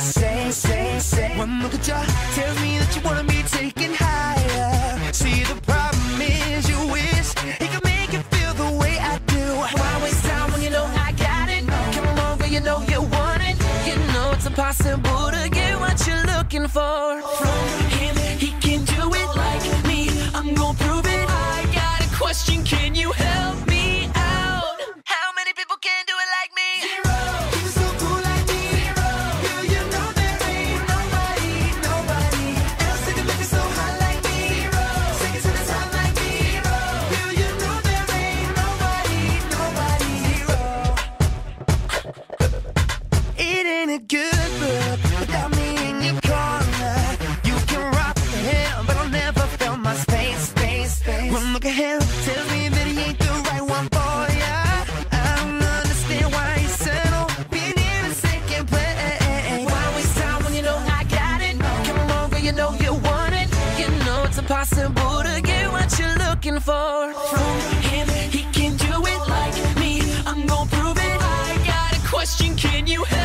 say, same, say. One look at you tells me that you wanna be taken higher. See, the problem is you wish he could make it feel the way I do. Why waste time when you know I got it? Come over, you know you want it. You know it's impossible to get what you're looking for from him. He can do it like me. I'm gonna prove it. I got a question. Can you help look at him tells me that he ain't the right one for ya. I don't understand why he settled oh, being in second place. Why waste time when you know I got it? Come over, you know you want it. You know it's impossible to get what you're looking for from him. He can do it like me. I'm gonna prove it. I got a question. Can you help?